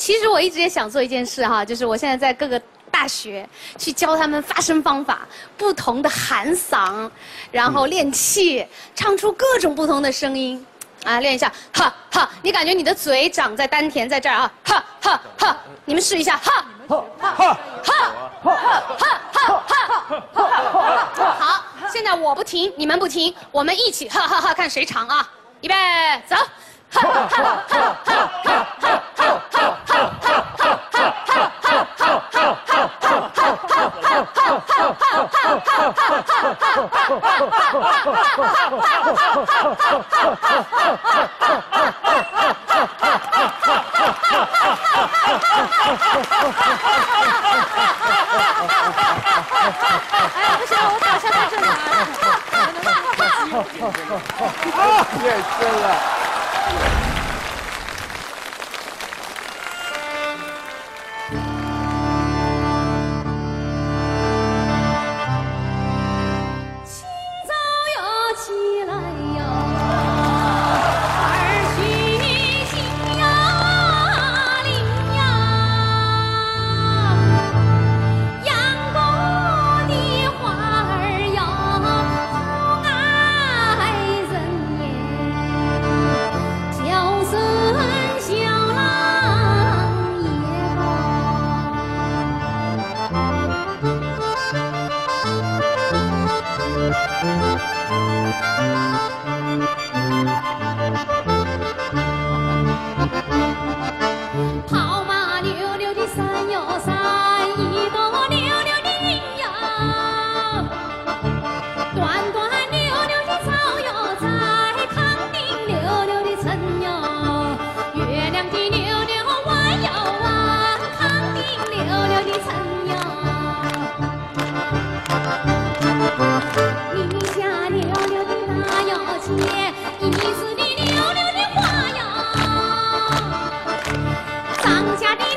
其实我一直也想做一件事哈，就是我现在在各个大学去教他们发声方法，不同的喊嗓，然后练气，唱出各种不同的声音。啊，练一下，哈哈！你感觉你的嘴长在丹田在这儿啊，哈哈哈！你们试一下，哈哈哈哈哈哈哈哈哈哈哈！好，现在我不停，你们不停，我们一起哈哈哈，看谁长啊！预备，走，哈哈哈哈哈哈！不行，我倒下太正常了。也是了。Thank you.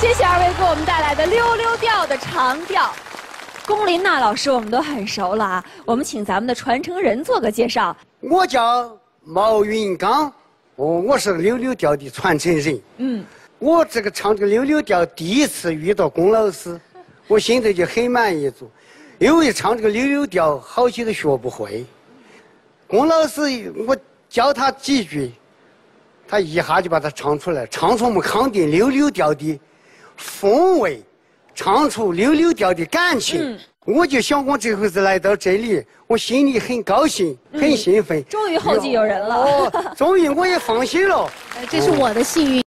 谢谢二位给我们带来的溜溜调的长调。龚琳娜老师我们都很熟了啊，我们请咱们的传承人做个介绍。我叫毛云刚，哦，我是溜溜调的传承人。嗯，我这个唱这个溜溜调，第一次遇到龚老师，我心里就很满意足，因为唱这个溜溜调好些都学不会。龚老师，我教他几句，他一下就把它唱出来，唱出我们康定溜溜调的风味，唱出溜溜调的感情。我就想，我这回子来到这里，我心里很高兴，很兴奋。终于后继有人了哦，终于我也放心了。这是我的幸运。